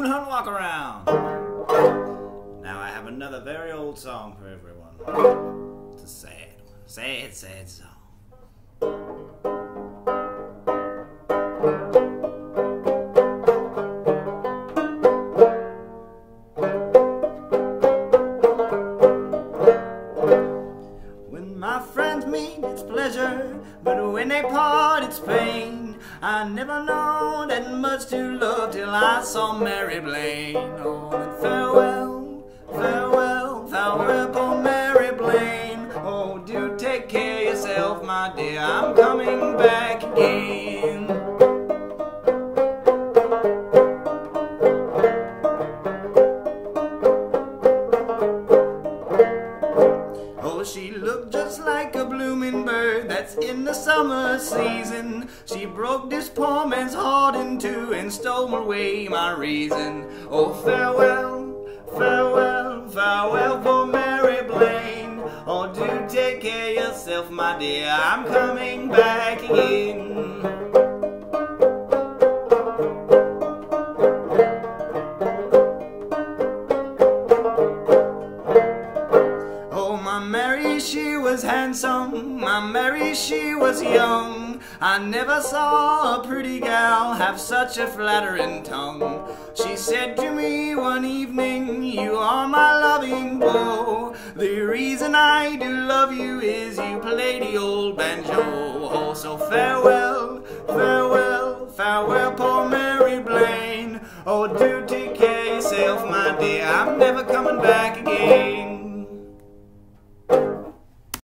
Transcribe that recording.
Coon Walk Around. Now I have another very old song for everyone. It's a sad, sad, sad song. My friends meet, it's pleasure, but when they part, it's pain. I never known that much to love till I saw Mary Blane. Oh, farewell, farewell, farewell, poor Mary Blane. Oh, do take care yourself, my dear. I'm coming back again. In the summer season. She broke this poor man's heart in two and stole away my reason. Oh, farewell, farewell, farewell for Mary Blane. Oh, do take care yourself, my dear. I'm coming back again. My Mary, she was handsome. My Mary, she was young. I never saw a pretty gal have such a flattering tongue. She said to me one evening, You are my loving beau. The reason I do love you is you play the old banjo. Oh, so farewell, farewell, farewell, poor Mary Blane. Oh, do take care yourself, my dear. I'm never coming.